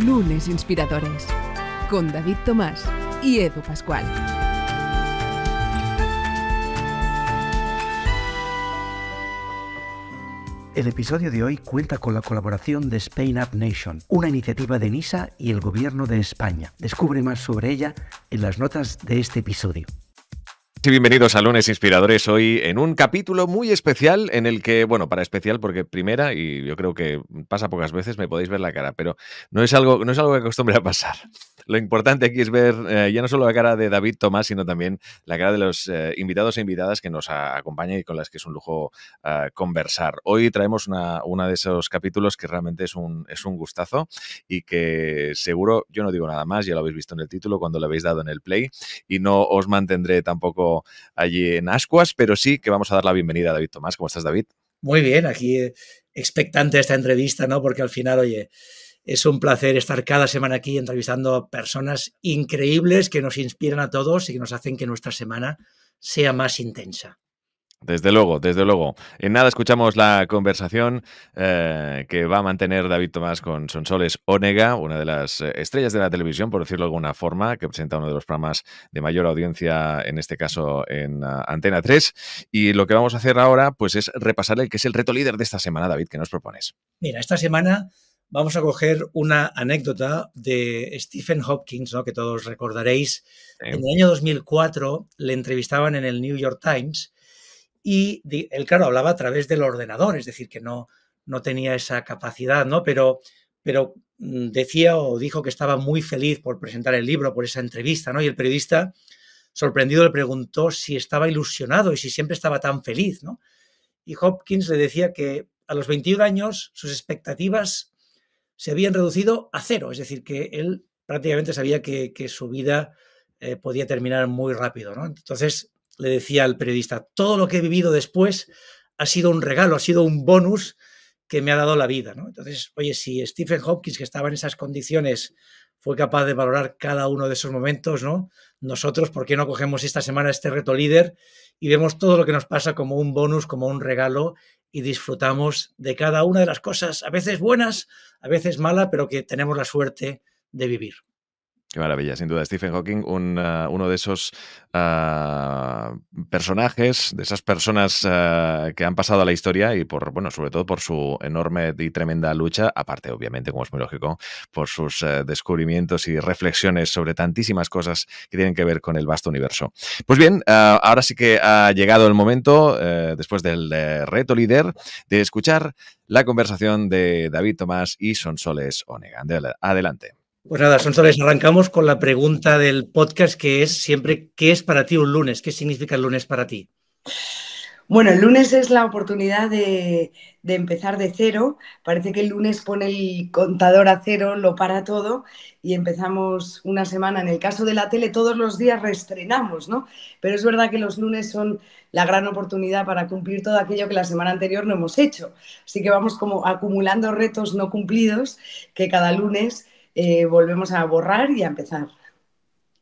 Lunes Inspiradores, con David Tomás y Edu Pascual. El episodio de hoy cuenta con la colaboración de Spain Up Nation, una iniciativa de NISA y el Gobierno de España. Descubre más sobre ella en las notas de este episodio. Y bienvenidos a Lunes Inspiradores hoy en un capítulo muy especial en el que, bueno, para especial porque primera, y yo creo que pasa pocas veces, me podéis ver la cara, pero no es algo, no es algo que acostumbre a pasar. Lo importante aquí es ver eh, ya no solo la cara de David Tomás, sino también la cara de los eh, invitados e invitadas que nos acompañan y con las que es un lujo eh, conversar. Hoy traemos una, una, de esos capítulos que realmente es un, es un gustazo y que seguro, yo no digo nada más, ya lo habéis visto en el título cuando lo habéis dado en el play y no os mantendré tampoco allí en Ascuas, pero sí que vamos a dar la bienvenida a David Tomás. ¿Cómo estás, David? Muy bien, aquí eh, expectante esta entrevista, ¿no? Porque al final, oye, es un placer estar cada semana aquí entrevistando a personas increíbles que nos inspiran a todos y que nos hacen que nuestra semana sea más intensa. Desde luego, desde luego. En nada escuchamos la conversación eh, que va a mantener David Tomás con Sonsoles Onega, una de las eh, estrellas de la televisión, por decirlo de alguna forma, que presenta uno de los programas de mayor audiencia, en este caso en uh, Antena 3. Y lo que vamos a hacer ahora, pues es repasar el que es el reto líder de esta semana, David, que nos propones. Mira, esta semana vamos a coger una anécdota de Stephen Hopkins, ¿no? que todos recordaréis. Sí. En el año 2004 le entrevistaban en el New York Times y él, claro, hablaba a través del ordenador, es decir, que no, no tenía esa capacidad, ¿no? Pero, pero mm, decía o dijo que estaba muy feliz por presentar el libro, por esa entrevista, ¿no? Y el periodista, sorprendido, le preguntó si estaba ilusionado y si siempre estaba tan feliz, ¿no? Y Hopkins le decía que a los 21 años sus expectativas se habían reducido a cero, es decir, que él prácticamente sabía que, que su vida eh, podía terminar muy rápido, ¿no? Entonces, le decía al periodista, todo lo que he vivido después ha sido un regalo, ha sido un bonus que me ha dado la vida. ¿no? Entonces, oye, si Stephen Hopkins, que estaba en esas condiciones, fue capaz de valorar cada uno de esos momentos, ¿no? Nosotros, ¿por qué no cogemos esta semana este reto líder y vemos todo lo que nos pasa como un bonus, como un regalo y disfrutamos de cada una de las cosas, a veces buenas, a veces malas, pero que tenemos la suerte de vivir? Qué maravilla, sin duda. Stephen Hawking, un, uh, uno de esos uh, personajes, de esas personas uh, que han pasado a la historia y por, bueno, sobre todo por su enorme y tremenda lucha, aparte, obviamente, como es muy lógico, por sus descubrimientos y reflexiones sobre tantísimas cosas que tienen que ver con el vasto universo. Pues bien, ahora sí que ha llegado el momento, después del reto líder, de escuchar la conversación de David Tomás y Sonsoles Onega. Adelante. Pues nada, Sonsoles, arrancamos con la pregunta del podcast que es siempre, ¿qué es para ti un lunes? ¿Qué significa el lunes para ti? Bueno, el lunes es la oportunidad de, de, empezar de cero. Parece que el lunes pone el contador a cero, lo para todo y empezamos una semana. En el caso de la tele, todos los días reestrenamos, ¿no? Pero es verdad que los lunes son la gran oportunidad para cumplir todo aquello que la semana anterior no hemos hecho. Así que vamos como acumulando retos no cumplidos que cada lunes eh, volvemos a borrar y a empezar.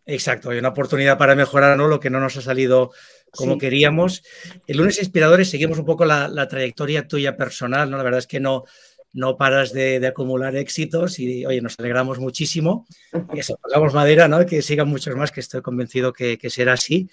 Exacto, hay una oportunidad para mejorar ¿no? lo que no nos ha salido como sí. queríamos. El lunes Inspiradores seguimos un poco la, la, trayectoria tuya personal, ¿no? La verdad es que no, no paras de, de, acumular éxitos y, oye, nos alegramos muchísimo. Eso, pagamos madera, ¿no? Que sigan muchos más, que estoy convencido que, que será así.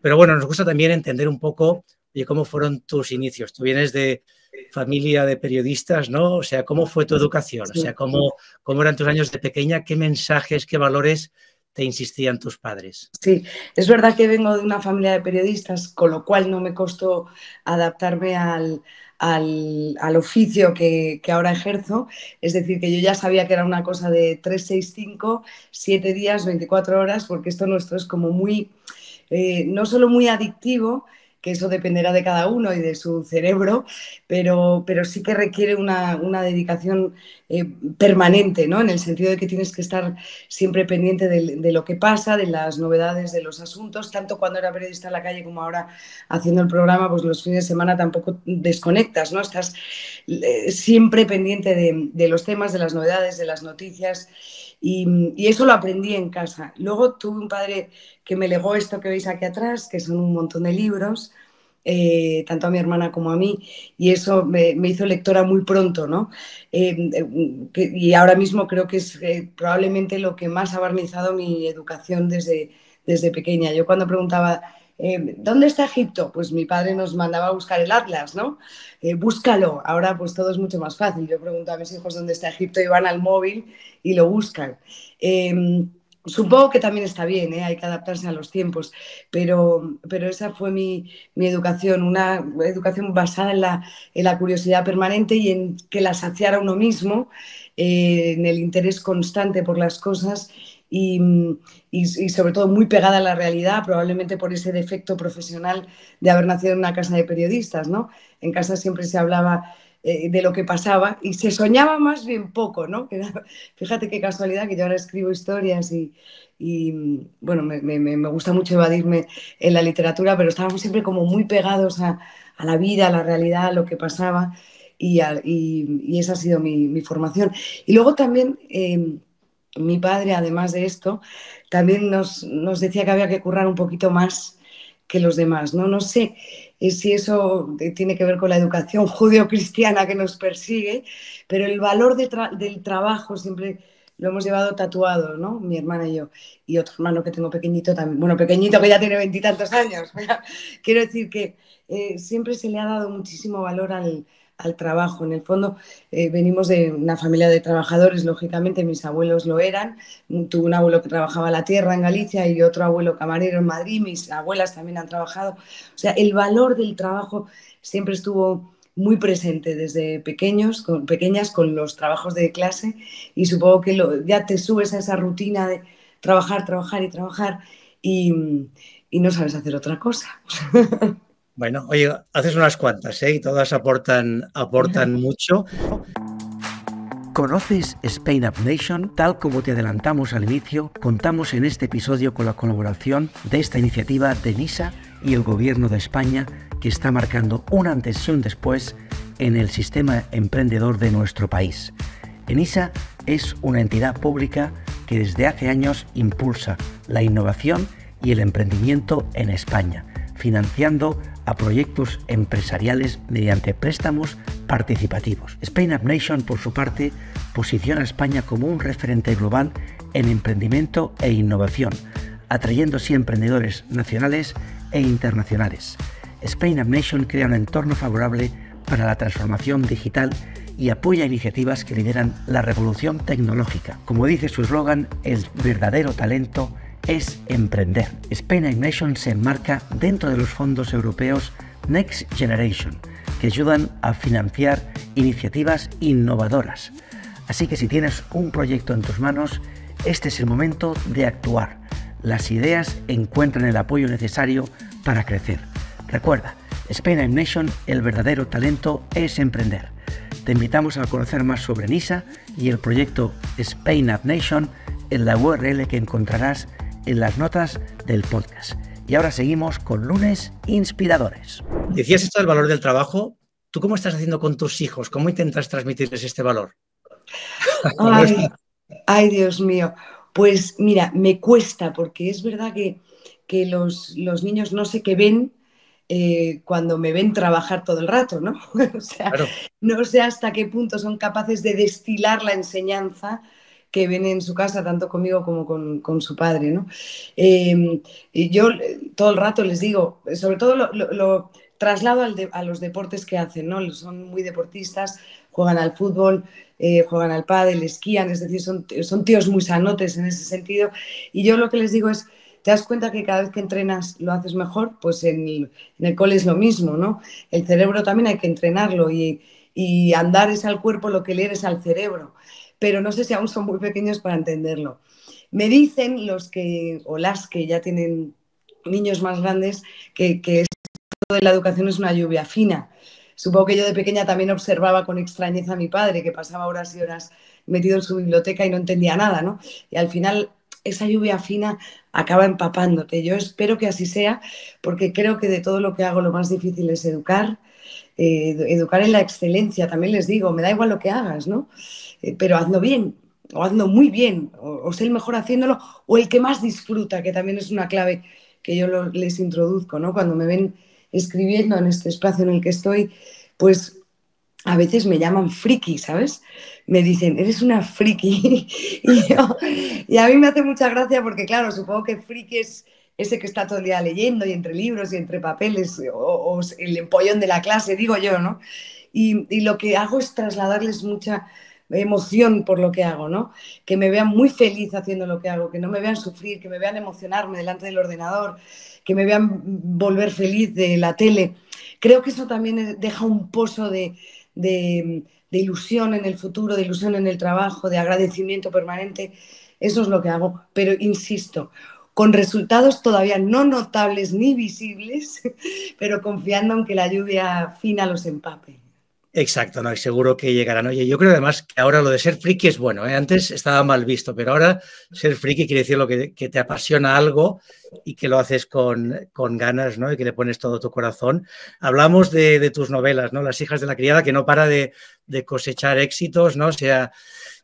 Pero bueno, nos gusta también entender un poco de cómo fueron tus inicios. Tú vienes de, familia de periodistas, ¿no? O sea, ¿cómo fue tu educación? O sea, ¿cómo, cómo eran tus años de pequeña? ¿Qué mensajes, qué valores te insistían tus padres? Sí, es verdad que vengo de una familia de periodistas, con lo cual no me costó adaptarme al, al, al oficio que, que, ahora ejerzo. Es decir, que yo ya sabía que era una cosa de 3, 6, 5, 7 días, 24 horas, porque esto nuestro es como muy, eh, no solo muy adictivo, que eso dependerá de cada uno y de su cerebro, pero, pero sí que requiere una, una dedicación eh, permanente, ¿no? En el sentido de que tienes que estar siempre pendiente de, lo que pasa, de las novedades, de los asuntos, tanto cuando era periodista en la calle como ahora haciendo el programa, pues los fines de semana tampoco desconectas, ¿no? Estás eh, siempre pendiente de los temas, de las novedades, de las noticias. Y, eso lo aprendí en casa. Luego tuve un padre que me legó esto que veis aquí atrás, que son un montón de libros, eh, tanto a mi hermana como a mí, y eso me, hizo lectora muy pronto, ¿no? Eh, y ahora mismo creo que es probablemente lo que más ha barnizado mi educación desde, desde pequeña. Yo cuando preguntaba, ¿dónde está Egipto? Pues mi padre nos mandaba a buscar el Atlas, ¿no? búscalo. Ahora pues todo es mucho más fácil. Yo pregunto a mis hijos dónde está Egipto y van al móvil y lo buscan. Supongo que también está bien, ¿eh? hay que adaptarse a los tiempos, pero, pero esa fue mi, educación, una educación basada en la, en la, curiosidad permanente y en que la saciara uno mismo, eh, en el interés constante por las cosas y, y, sobre todo muy pegada a la realidad, probablemente por ese defecto profesional de haber nacido en una casa de periodistas. ¿no? En casa siempre se hablaba eh, de lo que pasaba y se soñaba más bien poco, ¿no? Fíjate qué casualidad que yo ahora escribo historias y, bueno, me, gusta mucho evadirme en la literatura, pero estábamos siempre como muy pegados a, la vida, a la realidad, a lo que pasaba y, esa ha sido mi, formación. Y luego también... Em, mi padre, además de esto, también nos, decía que había que currar un poquito más que los demás, ¿no? No sé, si eso tiene que ver con la educación judeo-cristiana que nos persigue, pero el valor del trabajo siempre lo hemos llevado tatuado, ¿no? Mi hermana y yo. Y otro hermano que tengo pequeñito también, bueno, pequeñito que ya tiene veintitantos años. Quiero decir que eh, siempre se le ha dado muchísimo valor al, al trabajo. En el fondo, eh, venimos de una familia de trabajadores, lógicamente mis abuelos lo eran. Tuve un abuelo que trabajaba la tierra en Galicia y otro abuelo camarero en Madrid. Mis abuelas también han trabajado. O sea, el valor del trabajo siempre estuvo muy presente desde pequeños, con, pequeñas con los trabajos de clase y supongo que ya te subes a esa rutina de trabajar, trabajar y trabajar y no sabes hacer otra cosa. Bueno, oye, haces unas cuantas, ¿eh? Y todas aportan, aportan mucho. ¿Conoces Spain Up Nation? Tal como te adelantamos al inicio, contamos en este episodio con la colaboración de esta iniciativa de NISA y el Gobierno de España, que está marcando una antes y un después en el sistema emprendedor de nuestro país. ENISA es una entidad pública que desde hace años impulsa la innovación y el emprendimiento en España, financiando a proyectos empresariales mediante préstamos participativos. Spain Up Nation, por su parte, posiciona a España como un referente global en emprendimiento e innovación, atrayendo así emprendedores nacionales e internacionales. Spain Up Nation crea un entorno favorable para la transformación digital y apoya iniciativas que lideran la revolución tecnológica. Como dice su eslogan, el verdadero talento es emprender. Spain Nation se enmarca dentro de los fondos europeos Next Generation, que ayudan a financiar iniciativas innovadoras. Así que si tienes un proyecto en tus manos, este es el momento de actuar. Las ideas encuentran el apoyo necesario para crecer. Recuerda, Spain Nation, el verdadero talento es emprender. Te invitamos a conocer más sobre NISA y el proyecto Spain Up Nation en la URL que encontrarás en las notas del podcast. Y ahora seguimos con lunes inspiradores. Decías esto del valor del trabajo. ¿Tú cómo estás haciendo con tus hijos? ¿Cómo intentas transmitirles este valor? Ay, Dios mío. Pues mira, me cuesta porque es verdad que, que los, los, niños no sé qué ven eh, cuando me ven trabajar todo el rato, ¿no? o sea, no sé hasta qué punto son capaces de destilar la enseñanza que ven en su casa, tanto conmigo como con, su padre. ¿no? Em, y yo todo el rato les digo, sobre todo lo, traslado a los deportes que hacen, ¿no? son muy deportistas, juegan al fútbol, eh, juegan al pádel, esquían, es decir, son, son tíos muy sanotes en ese sentido. Y yo lo que les digo es, ¿te das cuenta que cada vez que entrenas lo haces mejor? Pues en el, en cole es lo mismo, ¿no? El cerebro también hay que entrenarlo y, y andar es al cuerpo lo que leer es al cerebro pero no sé si aún son muy pequeños para entenderlo. Me dicen los que, o las que ya tienen niños más grandes, que, que esto de la educación es una lluvia fina. Supongo que yo de pequeña también observaba con extrañeza a mi padre, que pasaba horas y horas metido en su biblioteca y no entendía nada, ¿no? Y al final esa lluvia fina acaba empapándote. Yo espero que así sea, porque creo que de todo lo que hago lo más difícil es educar, eh, educar en la excelencia. También les digo, me da igual lo que hagas, ¿no? Eh, pero hazlo bien, o hazlo muy bien, o, sé el mejor haciéndolo, o el que más disfruta, que también es una clave que yo les introduzco, ¿no? Cuando me ven escribiendo en este espacio en el que estoy, pues a veces me llaman friki, ¿sabes? Me dicen, eres una friki. y, a mí me hace mucha gracia porque, claro, supongo que friki es ese que está todo el día leyendo y entre libros y entre papeles o, el empollón de la clase, digo yo, ¿no? Y, lo que hago es trasladarles mucha emoción por lo que hago, ¿no? Que me vean muy feliz haciendo lo que hago, que no me vean sufrir, que me vean emocionarme delante del ordenador, que me vean volver feliz de la tele. Creo que eso también deja un pozo de, de, ilusión en el futuro, de ilusión en el trabajo, de agradecimiento permanente. Eso es lo que hago. Pero insisto, con resultados todavía no notables ni visibles, pero confiando en que la lluvia fina los empape. Exacto, no, seguro que llegarán. Oye, yo creo además que ahora lo de ser friki es bueno. ¿eh? Antes estaba mal visto, pero ahora ser friki quiere decir lo que, te apasiona algo y que lo haces con, ganas, ¿no? Y que le pones todo tu corazón. Hablamos de, tus novelas, ¿no? Las hijas de la criada, que no para de, cosechar éxitos, ¿no? O sea,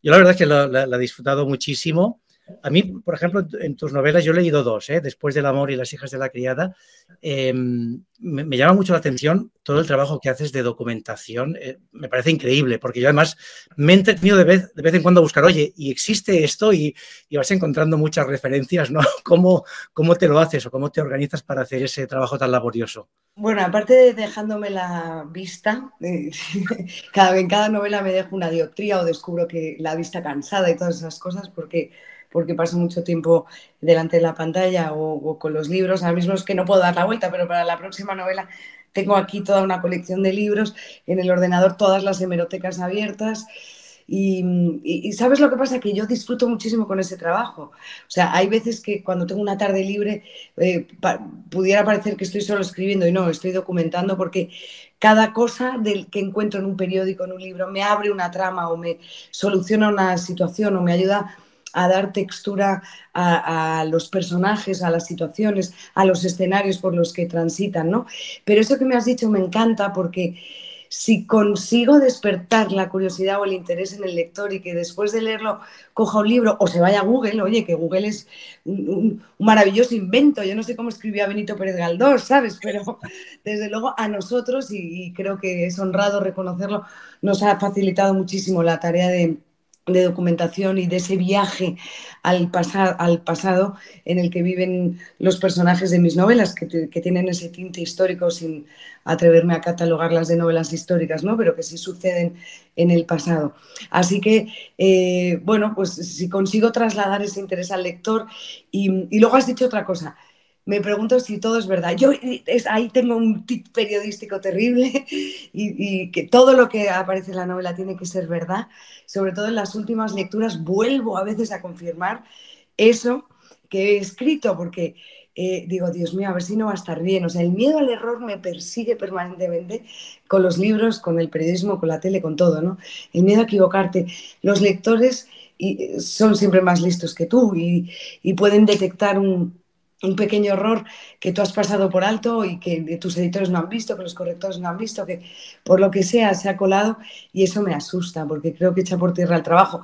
yo la verdad es que la he disfrutado muchísimo. A mí, por ejemplo, en tus novelas yo he leído dos, ¿eh? Después del amor y las hijas de la criada. Em, me, llama mucho la atención todo el trabajo que haces de documentación. Eh, me parece increíble, porque yo además me he entretenido de vez, de vez en cuando a buscar, oye, y existe esto y, vas encontrando muchas referencias, ¿no? ¿Cómo, ¿Cómo te lo haces o cómo te organizas para hacer ese trabajo tan laborioso? Bueno, aparte de dejándome la vista, eh, cada, en cada novela me dejo una dioptría o descubro que la vista cansada y todas esas cosas, porque porque paso mucho tiempo delante de la pantalla o, con los libros. Ahora mismo es que no puedo dar la vuelta, pero para la próxima novela tengo aquí toda una colección de libros, en el ordenador todas las hemerotecas abiertas. Y, sabes lo que pasa, que yo disfruto muchísimo con ese trabajo. O sea, hay veces que cuando tengo una tarde libre eh, pudiera parecer que estoy solo escribiendo y no, estoy documentando porque cada cosa del que encuentro en un periódico, en un libro, me abre una trama o me soluciona una situación o me ayuda a dar textura a, los personajes, a las situaciones, a los escenarios por los que transitan, ¿no? Pero eso que me has dicho me encanta porque si consigo despertar la curiosidad o el interés en el lector y que después de leerlo coja un libro o se vaya a Google, oye, que Google es un, maravilloso invento, yo no sé cómo escribía Benito Pérez Galdós, ¿sabes? Pero desde luego a nosotros, y creo que es honrado reconocerlo, nos ha facilitado muchísimo la tarea de de documentación y de ese viaje al, al pasado en el que viven los personajes de mis novelas, que, tienen ese tinte histórico sin atreverme a catalogarlas de novelas históricas, ¿no? pero que sí suceden en el pasado. Así que, eh, bueno, pues si consigo trasladar ese interés al lector y luego has dicho otra cosa, me pregunto si todo es verdad. Yo ahí tengo un tip periodístico terrible y, que todo lo que aparece en la novela tiene que ser verdad. Sobre todo en las últimas lecturas vuelvo a veces a confirmar eso que he escrito porque eh, digo, Dios mío, a ver si no va a estar bien. O sea, el miedo al error me persigue permanentemente con los libros, con el periodismo, con la tele, con todo, ¿no? El miedo a equivocarte. Los lectores son siempre más listos que tú y pueden detectar un, un pequeño error que tú has pasado por alto y que tus editores no han visto, que los correctores no han visto, que por lo que sea se ha colado y eso me asusta porque creo que echa por tierra el trabajo.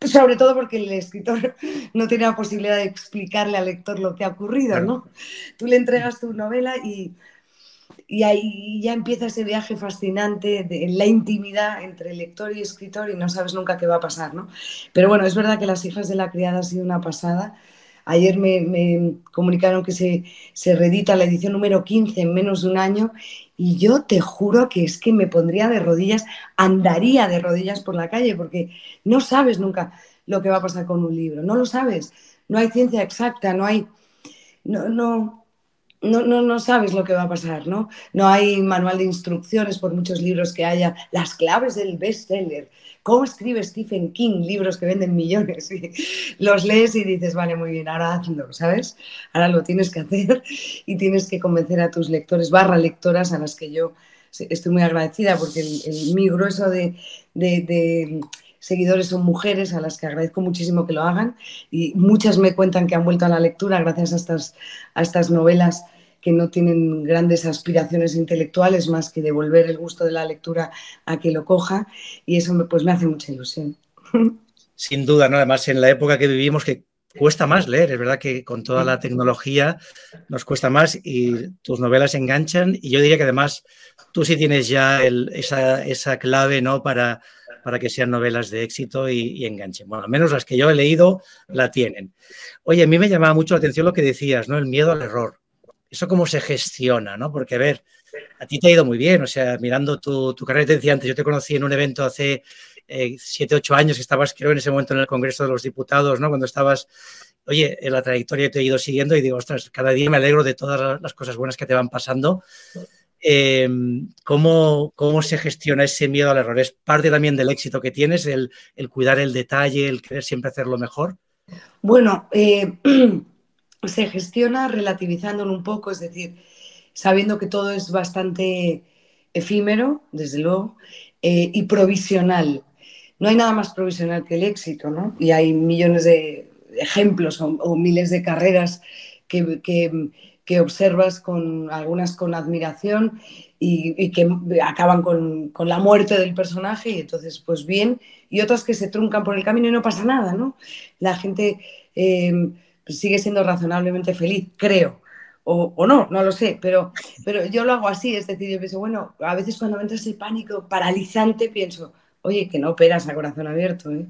Sobre todo porque el escritor no tiene la posibilidad de explicarle al lector lo que ha ocurrido, ¿no? Tú le entregas tu novela y, y ahí ya empieza ese viaje fascinante de la intimidad entre lector y escritor y no sabes nunca qué va a pasar, ¿no? Pero bueno, es verdad que Las hijas de la criada ha sido una pasada Ayer me, comunicaron que se, se, reedita la edición número 15 en menos de un año y yo te juro que es que me pondría de rodillas, andaría de rodillas por la calle porque no sabes nunca lo que va a pasar con un libro, no lo sabes, no hay ciencia exacta, no hay, no, no, no, no, no sabes lo que va a pasar, ¿no? No hay manual de instrucciones por muchos libros que haya, las claves del bestseller, ¿Cómo escribe Stephen King libros que venden millones? Los lees y dices, vale, muy bien, ahora hazlo, ¿sabes? Ahora lo tienes que hacer y tienes que convencer a tus lectores, barra lectoras, a las que yo estoy muy agradecida porque el, mi grueso de, seguidores son mujeres a las que agradezco muchísimo que lo hagan y muchas me cuentan que han vuelto a la lectura gracias a estas, a estas novelas que no tienen grandes aspiraciones intelectuales más que devolver el gusto de la lectura a que lo coja y eso pues me hace mucha ilusión. Sin duda, ¿no? Además, en la época que vivimos, que cuesta más leer, es verdad que con toda la tecnología nos cuesta más y tus novelas enganchan y yo diría que además tú sí tienes ya esa, clave ¿no? para, para que sean novelas de éxito y, enganchen. Bueno, al menos las que yo he leído la tienen. Oye, a mí me llamaba mucho la atención lo que decías, ¿no? El miedo al error. Eso cómo se gestiona, ¿no? Porque, a ver, a ti te ha ido muy bien, o sea, mirando tu, tu carrera, te decía antes, yo te conocí en un evento hace eh, siete, ocho años, que estabas creo en ese momento en el Congreso de los Diputados, ¿no? Cuando estabas, oye, en la trayectoria te he ido siguiendo y digo, ostras, cada día me alegro de todas las cosas buenas que te van pasando. Eh, ¿cómo, ¿cómo, se gestiona ese miedo al error? ¿Es parte también del éxito que tienes, el, el cuidar el detalle, el querer siempre hacerlo mejor? Bueno, eh, se gestiona relativizándolo un poco, es decir, sabiendo que todo es bastante efímero, desde luego, y provisional no hay nada más provisional que el éxito, ¿no? Y hay millones de ejemplos o, miles de carreras que, observas con algunas con admiración y, que acaban con, la muerte del personaje y entonces pues bien, y otras que se truncan por el camino y no pasa nada, ¿no? La gente em, pues, sigue siendo razonablemente feliz, creo. O, no, no lo sé, pero, pero yo lo hago así, es decir, yo pienso, bueno, a veces cuando me entra ese pánico paralizante pienso, oye, que no operas a corazón abierto, ¿eh?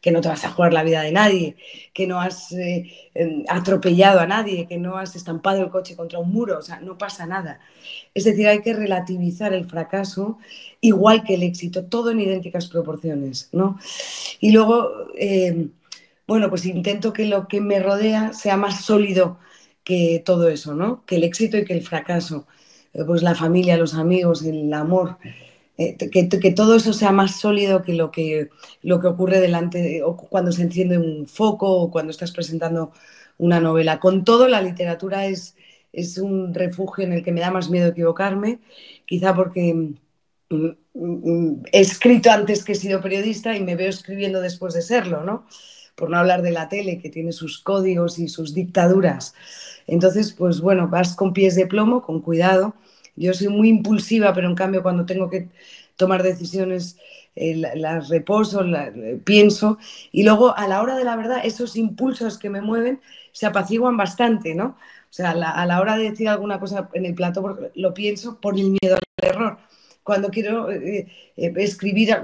Que no te vas a jugar la vida de nadie, que no has eh, em, atropellado a nadie, que no has estampado el coche contra un muro, o sea, no pasa nada. Es decir, hay que relativizar el fracaso igual que el éxito, todo en idénticas proporciones, ¿no? Y luego, em, bueno, pues intento que lo que me rodea sea más sólido que todo eso, ¿no? Que el éxito y que el fracaso, eh, pues la familia, los amigos, el amor. Eh, que, todo eso sea más sólido que lo que, lo que ocurre delante, o cuando se enciende un foco o cuando estás presentando una novela. Con todo, la literatura es, es un refugio en el que me da más miedo equivocarme, quizá porque mm, mm, he escrito antes que he sido periodista y me veo escribiendo después de serlo, ¿no? Por no hablar de la tele, que tiene sus códigos y sus dictaduras. Entonces, pues bueno, vas con pies de plomo, con cuidado yo soy muy impulsiva, pero en cambio cuando tengo que tomar decisiones eh, las reposo, pienso y luego a la hora de la verdad esos impulsos que me mueven se apaciguan bastante, ¿no? O sea, a la, hora de decir alguna cosa en el plato lo pienso por el miedo al error. Cuando quiero eh, eh, escribir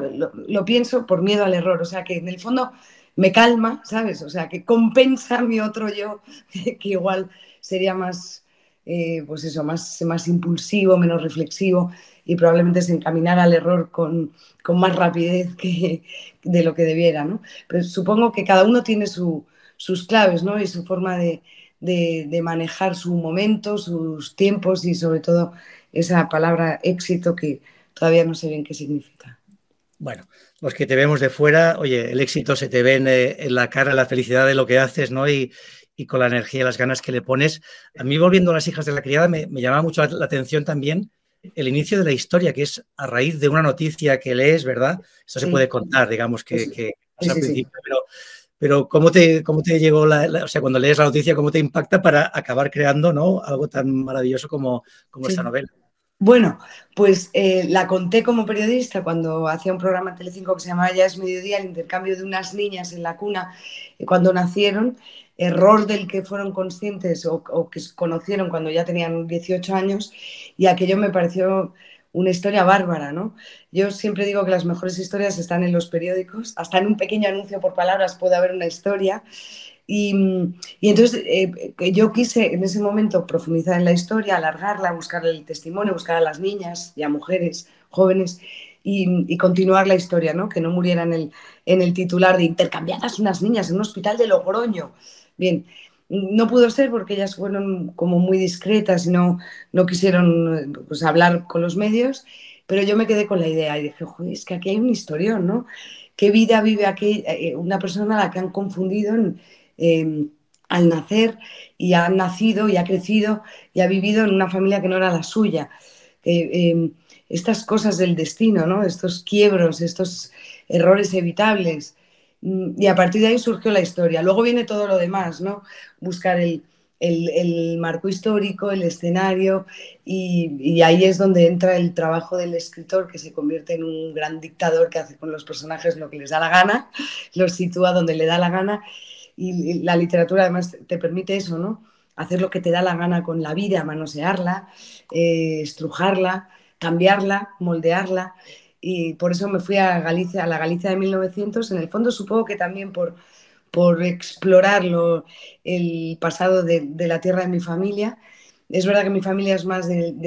lo, pienso por miedo al error. O sea, que en el fondo me calma, ¿sabes? O sea, que compensa mi otro yo, que igual sería más, eh, pues eso, más, más impulsivo, menos reflexivo y probablemente se encaminara al error con, más rapidez que de lo que debiera, ¿no? Pero supongo que cada uno tiene sus claves, ¿no? Y su forma de, manejar su momento, sus tiempos y sobre todo esa palabra éxito que todavía no sé bien qué significa. Bueno, los que te vemos de fuera, oye, el éxito se te ve en, eh, en la cara, la felicidad de lo que haces, ¿no? Y, y con la energía y las ganas que le pones. A mí, volviendo a las hijas de la criada, me, me llama mucho la, atención también el inicio de la historia, que es a raíz de una noticia que lees, ¿verdad? Esto se puede contar, digamos, que, que al principio, pero, pero ¿cómo te, cómo te llegó la, o sea, cuando lees la noticia, cómo te impacta para acabar creando, ¿no? Algo tan maravilloso como, como esta novela. Bueno, pues eh, la conté como periodista cuando hacía un programa en Telecinco que se llamaba Ya es mediodía, el intercambio de unas niñas en la cuna eh, cuando nacieron error del que fueron conscientes o, que conocieron cuando ya tenían 18 años y aquello me pareció una historia bárbara, ¿no? Yo siempre digo que las mejores historias están en los periódicos, hasta en un pequeño anuncio por palabras puede haber una historia. Y, entonces eh, yo quise en ese momento profundizar en la historia, alargarla, buscar el testimonio, buscar a las niñas y a mujeres jóvenes y, continuar la historia, ¿no? Que no murieran en el, en el titular de intercambiadas unas niñas en un hospital de Logroño. Bien, no pudo ser porque ellas fueron como muy discretas y no, no quisieron pues, hablar con los medios, pero yo me quedé con la idea y dije, Joder, es que aquí hay una historia, ¿no? ¿Qué vida vive aquí eh, una persona a la que han confundido em, al nacer y ha nacido y ha crecido y ha vivido en una familia que no era la suya? Em, estas cosas del destino, ¿no? Estos quiebros, estos errores evitables. Mm, y a partir de ahí surgió la historia. Luego viene todo lo demás, ¿no? Buscar el, marco histórico, el escenario, y, ahí es donde entra el trabajo del escritor, que se convierte en un gran dictador que hace con los personajes lo que les da la gana, los sitúa donde le da la gana. y la literatura además te permite eso, ¿no? Hacer lo que te da la gana con la vida, manosearla, eh, estrujarla, cambiarla, moldearla. Y por eso me fui a Galicia, a la Galicia de 1900. En el fondo supongo que también por, por explorar el pasado de, la tierra de mi familia. Es verdad que mi familia es más del,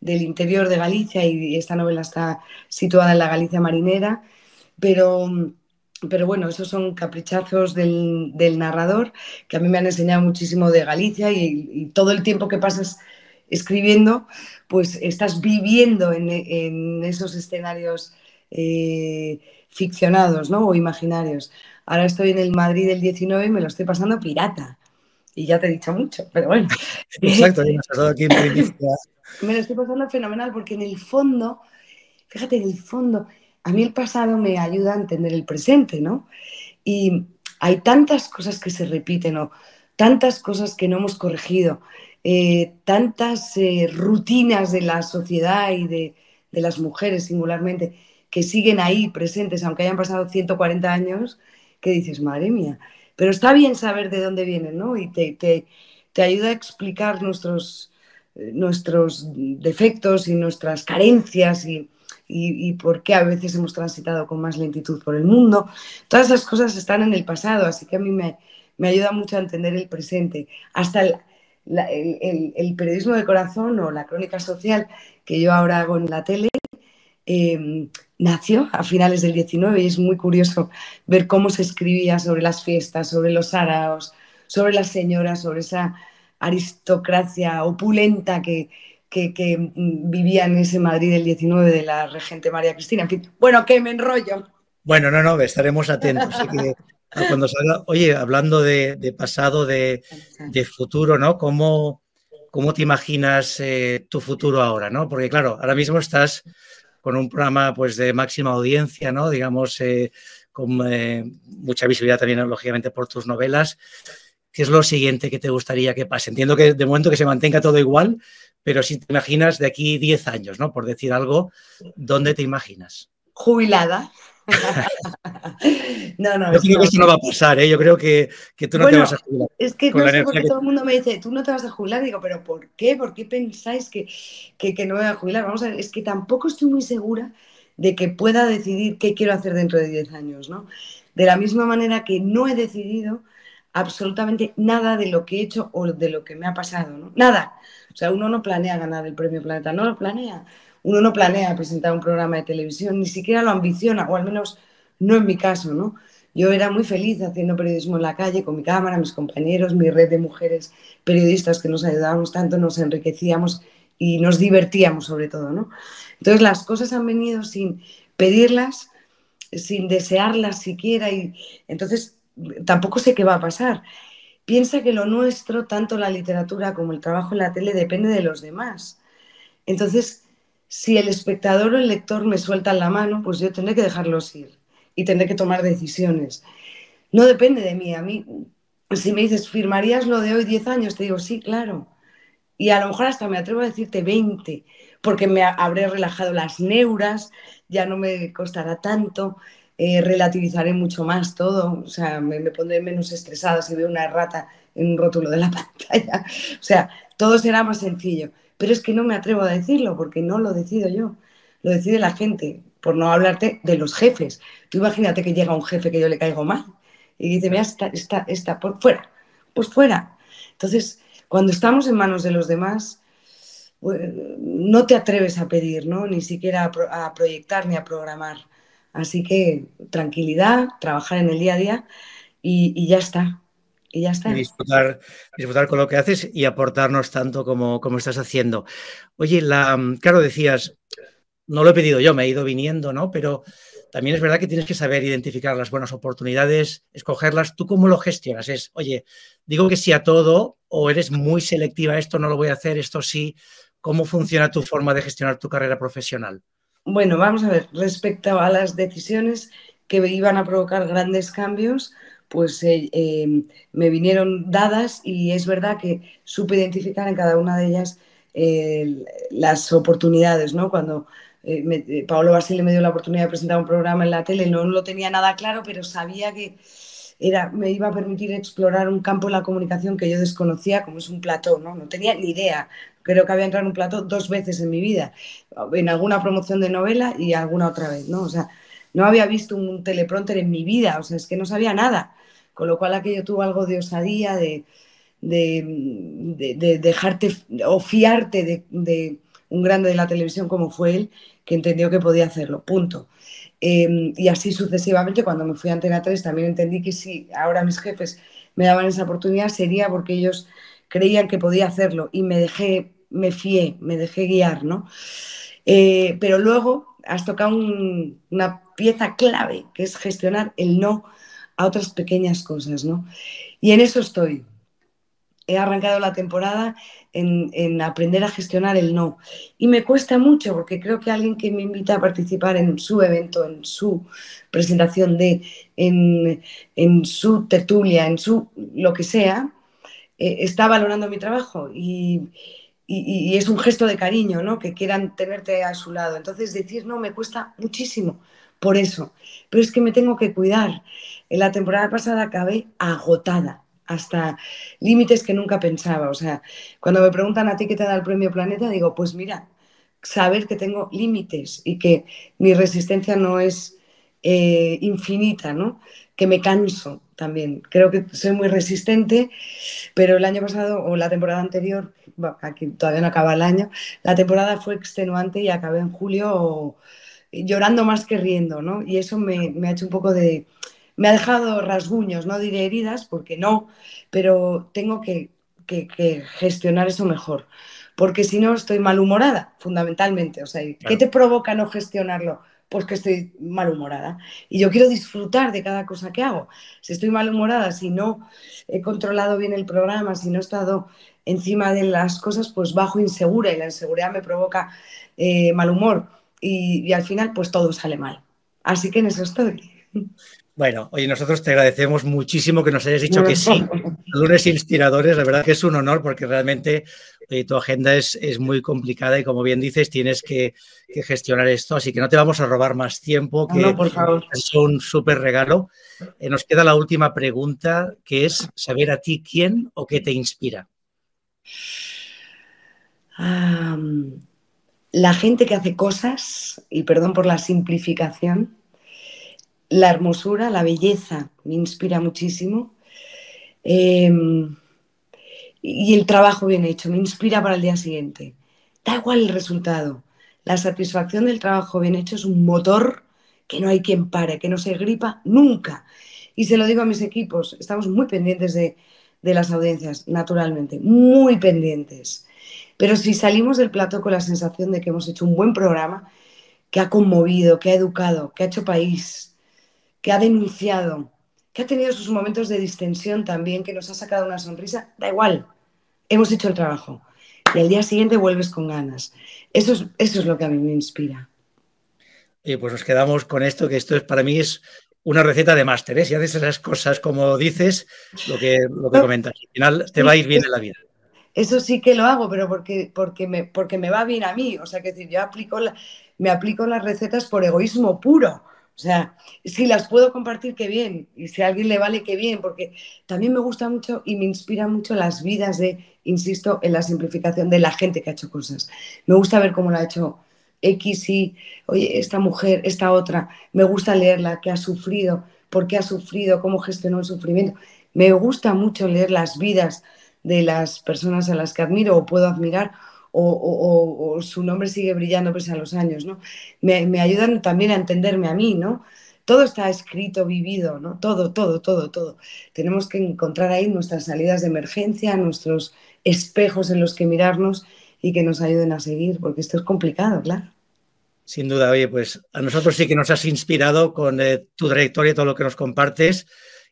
del interior de Galicia y esta novela está situada en la Galicia marinera, pero pero bueno, esos son caprichazos del, narrador que a mí me han enseñado muchísimo de Galicia y, todo el tiempo que pasas escribiendo, pues estás viviendo en, esos escenarios eh, ficcionados ¿no? o imaginarios. Ahora estoy en el Madrid del 19 y me lo estoy pasando pirata. Y ya te he dicho mucho, pero bueno. Exacto, me lo estoy pasando fenomenal porque en el fondo, fíjate, en el fondo a mí el pasado me ayuda a entender el presente, ¿no? Y hay tantas cosas que se repiten o tantas cosas que no hemos corregido, eh, tantas eh, rutinas de la sociedad y de, las mujeres singularmente que siguen ahí presentes, aunque hayan pasado 140 años, que dices, madre mía, pero está bien saber de dónde vienen, ¿no? Y te, te, ayuda a explicar nuestros, eh, nuestros defectos y nuestras carencias y, y, por qué a veces hemos transitado con más lentitud por el mundo. Todas esas cosas están en el pasado, así que a mí me, me ayuda mucho a entender el presente. Hasta el, el, periodismo de corazón o la crónica social que yo ahora hago en la tele. Em, nació a finales del 19 y es muy curioso ver cómo se escribía sobre las fiestas, sobre los araos, sobre las señoras, sobre esa aristocracia opulenta que, que, vivía en ese Madrid del 19 de la regente María Cristina. En fin, bueno, que me enrollo. Bueno, no, no, estaremos atentos. Cuando salga, oye, hablando de, pasado, de, futuro, ¿no? ¿Cómo, cómo te imaginas eh, tu futuro ahora, ¿no? Porque claro, ahora mismo estás con un programa pues de máxima audiencia, ¿no? Digamos, eh, con eh, mucha visibilidad también, lógicamente, por tus novelas. ¿Qué es lo siguiente que te gustaría que pase? Entiendo que de momento que se mantenga todo igual, pero si te imaginas de aquí 10 años, ¿no? Por decir algo, ¿dónde te imaginas? Jubilada. no, no. Yo creo que esto no va a pasar, ¿eh? Yo creo que, tú no te vas a jubilar. Es que no sé porque todo el mundo me dice, tú no te vas a jubilar. digo, ¿pero por qué? ¿Por qué pensáis que, que, no me voy a jubilar? Vamos a ver, es que tampoco estoy muy segura de que pueda decidir qué quiero hacer dentro de 10 años, ¿no? De la misma manera que no he decidido absolutamente nada de lo que he hecho o de lo que me ha pasado, ¿no? Nada. O sea, uno no planea ganar el premio Planeta, no lo planea. Uno no planea presentar un programa de televisión, ni siquiera lo ambiciona, o al menos no en mi caso, ¿no? Yo era muy feliz haciendo periodismo en la calle con mi cámara, mis compañeros, mi red de mujeres periodistas que nos ayudábamos tanto, nos enriquecíamos y nos divertíamos sobre todo, ¿no? Entonces las cosas han venido sin pedirlas, sin desearlas siquiera y entonces tampoco sé qué va a pasar piensa que lo nuestro, tanto la literatura como el trabajo en la tele, depende de los demás. Entonces, si el espectador o el lector me sueltan la mano, pues yo tendré que dejarlos ir y tendré que tomar decisiones. No depende de mí. A mí, si me dices, ¿firmarías lo de hoy 10 años? Te digo, sí, claro. Y a lo mejor hasta me atrevo a decirte 20, porque me habré relajado las neuras, ya no me costará tanto, eh, relativizaré mucho más todo, o sea, me, pondré menos estresada si veo una errata en un rótulo de la pantalla, o sea, todo será más sencillo, pero es que no me atrevo a decirlo porque no lo decido yo, lo decide la gente, por no hablarte de los jefes. Tú imagínate que llega un jefe que yo le caigo mal y dice, mira, está, está, está por fuera, pues fuera. Entonces, cuando estamos en manos de los demás, pues, no te atreves a pedir, ¿no? Ni siquiera a proyectar ni a programar. Así que tranquilidad, trabajar en el día a día y, ya está. Y ya está. disfrutar, disfrutar con lo que haces y aportarnos tanto como, como estás haciendo. Oye, la, claro, decías, no lo he pedido yo, me he ido viniendo, ¿no? Pero también es verdad que tienes que saber identificar las buenas oportunidades, escogerlas. ¿Tú cómo lo gestionas? Es, oye, digo que sí a todo o eres muy selectiva, esto no lo voy a hacer, esto sí. ¿Cómo funciona tu forma de gestionar tu carrera profesional? Bueno, vamos a ver, respecto a las decisiones que iban a provocar grandes cambios, pues eh, em, me vinieron dadas y es verdad que supe identificar en cada una de ellas las oportunidades, ¿no? Cuando eh, eh, Paolo Basile me dio la oportunidad de presentar un programa en la tele, no, lo tenía nada claro, pero sabía que era, me iba a permitir explorar un campo de la comunicación que yo desconocía, como es un plató, ¿no? No tenía ni idea. Creo que había entrado en un plató dos veces en mi vida, en alguna promoción de novela y alguna otra vez, ¿no? O sea, no había visto un teleprompter en mi vida, o sea, es que no sabía nada. Con lo cual aquello tuvo algo de osadía, de, de, dejarte o fiarte de, un grande de la televisión como fue él, que entendió que podía hacerlo, punto. Em, y así sucesivamente, cuando me fui a Antena 3, también entendí que si ahora mis jefes me daban esa oportunidad, sería porque ellos creían que podía hacerlo y me dejé, me fié, me dejé guiar, ¿no? Eh, pero luego has tocado una pieza clave, que es gestionar el no a otras pequeñas cosas, ¿no? Y en eso estoy, he arrancado la temporada en, aprender a gestionar el no. Y me cuesta mucho porque creo que alguien que me invita a participar en su evento, en su presentación de, en, su tertulia, en su lo que sea, eh, está valorando mi trabajo y, es un gesto de cariño, ¿no? Que quieran tenerte a su lado. Entonces decir no me cuesta muchísimo por eso. Pero es que me tengo que cuidar. En la temporada pasada acabé agotada hasta límites que nunca pensaba. O sea, cuando me preguntan a ti qué te da el premio Planeta, digo, pues mira, saber que tengo límites y que mi resistencia no es eh, infinita, ¿no? Que me canso también. Creo que soy muy resistente, pero el año pasado o la temporada anterior, aquí todavía no acaba el año, la temporada fue extenuante y acabé en julio llorando más que riendo, ¿no? Y eso me ha hecho un poco de me ha dejado rasguños, no diré heridas, porque no, pero tengo que, gestionar eso mejor, porque si no estoy malhumorada, fundamentalmente. O sea, ¿qué te provoca no gestionarlo? Pues que estoy malhumorada. Y yo quiero disfrutar de cada cosa que hago. Si estoy malhumorada, si no he controlado bien el programa, si no he estado encima de las cosas, pues bajo insegura y la inseguridad me provoca eh, mal humor. Y, y al final, pues todo sale mal. Así que en eso estoy. Bueno, oye, nosotros te agradecemos muchísimo que nos hayas dicho que sí. Lunes inspiradores, la verdad que es un honor porque realmente eh, tu agenda es, muy complicada y como bien dices, tienes que, gestionar esto, así que no te vamos a robar más tiempo, que no, por favor. es un súper regalo. Eh, nos queda la última pregunta, que es saber a ti quién o qué te inspira. La gente que hace cosas, y perdón por la simplificación, la hermosura, la belleza me inspira muchísimo. Em, y el trabajo bien hecho me inspira para el día siguiente. Da igual el resultado. La satisfacción del trabajo bien hecho es un motor que no hay quien pare, que no se gripa nunca. Y se lo digo a mis equipos, estamos muy pendientes de, de las audiencias, naturalmente, muy pendientes. Pero si salimos del plato con la sensación de que hemos hecho un buen programa, que ha conmovido, que ha educado, que ha hecho país, que ha denunciado, que ha tenido sus momentos de distensión también, que nos ha sacado una sonrisa, da igual, hemos hecho el trabajo. Y al día siguiente vuelves con ganas. Eso es, eso es lo que a mí me inspira. Y pues nos quedamos con esto, que esto es para mí es una receta de máster. ¿eh? Si haces esas cosas como dices, lo que, lo que comentas, al final te va a ir bien en la vida. Eso sí que lo hago, pero porque, porque, me, porque me va bien a mí. O sea, que decir, yo aplico me aplico las recetas por egoísmo puro. O sea, si las puedo compartir, qué bien. Y si a alguien le vale, qué bien. Porque también me gusta mucho y me inspira mucho las vidas de, insisto, en la simplificación de la gente que ha hecho cosas. Me gusta ver cómo lo ha hecho X y, oye, esta mujer, esta otra. Me gusta leerla, que ha sufrido, por qué ha sufrido, cómo gestionó el sufrimiento. Me gusta mucho leer las vidas de las personas a las que admiro o puedo admirar o, su nombre sigue brillando pese a los años, ¿no? Me, ayudan también a entenderme a mí, ¿no? Todo está escrito, vivido, ¿no? Todo, todo, todo, todo. Tenemos que encontrar ahí nuestras salidas de emergencia, nuestros espejos en los que mirarnos y que nos ayuden a seguir, porque esto es complicado, claro. Sin duda, oye, pues a nosotros sí que nos has inspirado con eh, tu trayectoria, todo lo que nos compartes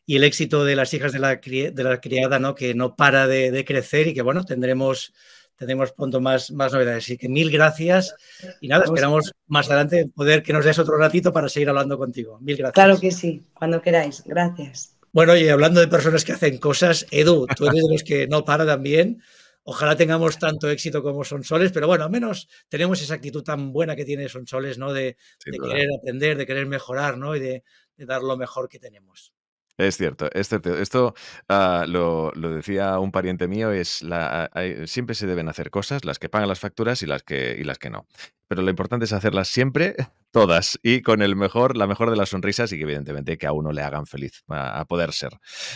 y el éxito de las hijas de la, de la criada, ¿no? Que no para de, de crecer y que, bueno, tendremos tenemos pronto más, más novedades. Así que mil gracias y nada, esperamos más adelante poder que nos des otro ratito para seguir hablando contigo. Mil gracias. Claro que sí, cuando queráis. Gracias. Bueno, y hablando de personas que hacen cosas, Edu, tú eres de los que no para también. Ojalá tengamos tanto éxito como Sonsoles, pero bueno, al menos tenemos esa actitud tan buena que tiene Sonsoles, ¿no? De, querer aprender, de querer mejorar, ¿no? Y de, de dar lo mejor que tenemos. Es cierto, es cierto. Esto ah, lo, decía un pariente mío, es la, siempre se deben hacer cosas, las que pagan las facturas y las que, y las que no. Pero lo importante es hacerlas siempre, todas, y con el mejor, la mejor de las sonrisas y que evidentemente que a uno le hagan feliz a, poder ser.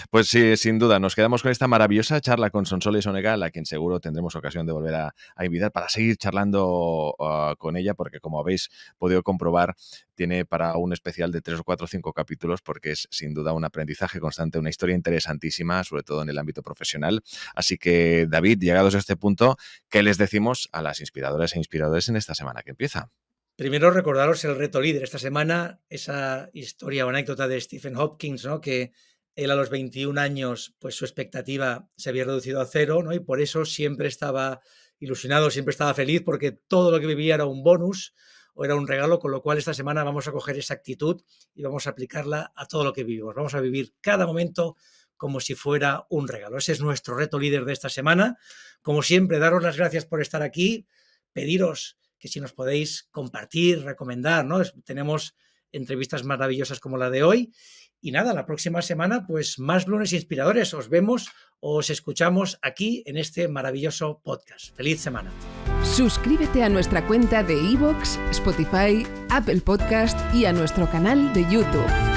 Pues sí, sin duda, nos quedamos con esta maravillosa charla con Sonsoles Onegal, a quien seguro tendremos ocasión de volver a, invitar para seguir charlando ah, con ella, porque como habéis podido comprobar, tiene para un especial de tres o cuatro o cinco capítulos porque es sin duda un aprendizaje constante, una historia interesantísima, sobre todo en el ámbito profesional. Así que, David, llegados a este punto, ¿qué les decimos a las inspiradoras e inspiradores en esta semana que empieza? Primero recordaros el reto líder esta semana, esa historia o anécdota de Stephen Hopkins, ¿no? que él a los 21 años, pues su expectativa se había reducido a cero, ¿no? Y por eso siempre estaba ilusionado, siempre estaba feliz, porque todo lo que vivía era un bonus o era un regalo, con lo cual esta semana vamos a coger esa actitud y vamos a aplicarla a todo lo que vivimos. Vamos a vivir cada momento como si fuera un regalo. Ese es nuestro reto líder de esta semana. Como siempre, daros las gracias por estar aquí, pediros que si nos podéis compartir, recomendar, ¿no? Tenemos entrevistas maravillosas como la de hoy. Y nada, la próxima semana, pues más lunes inspiradores. Os vemos, os escuchamos aquí en este maravilloso podcast. Feliz semana. Suscríbete a nuestra cuenta de iVoox, Spotify, Apple Podcast y a nuestro canal de YouTube.